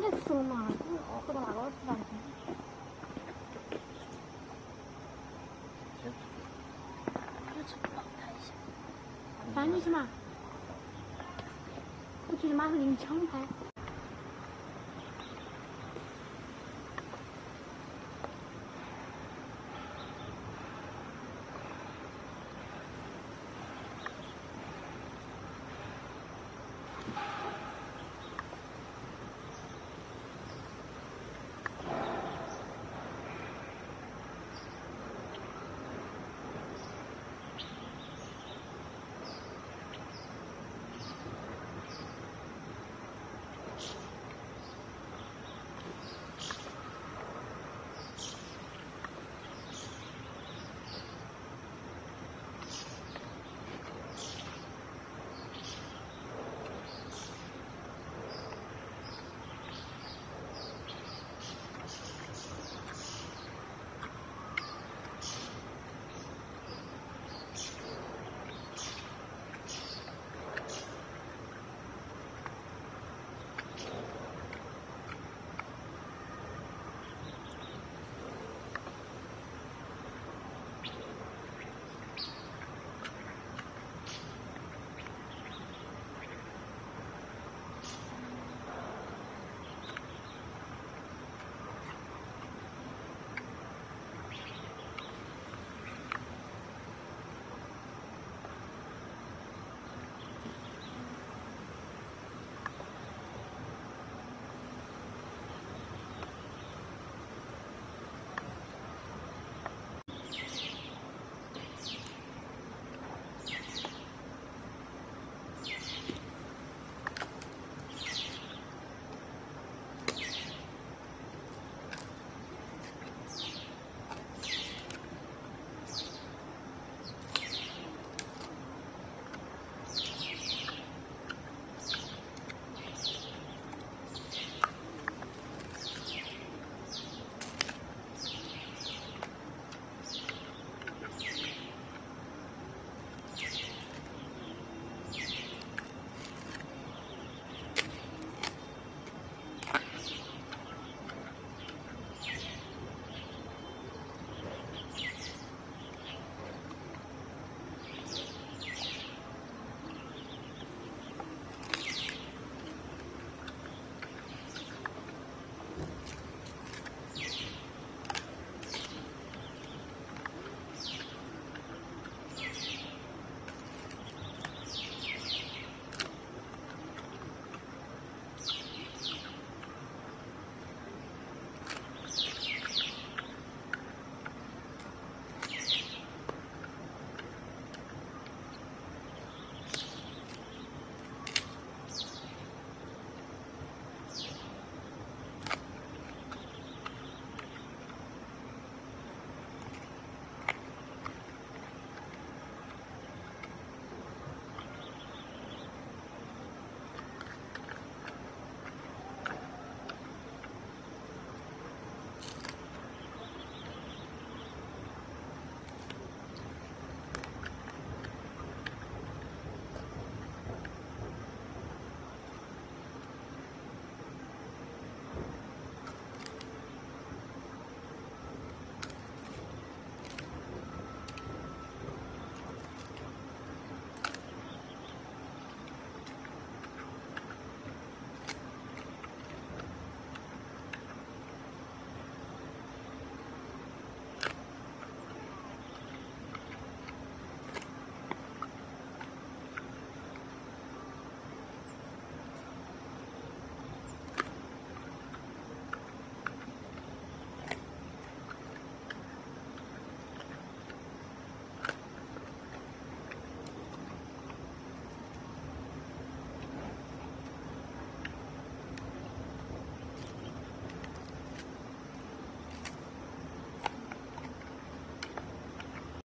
妈吃了嘛，我喝到哪个吃饭去。翻进去嘛，我觉得马上给你抢拍。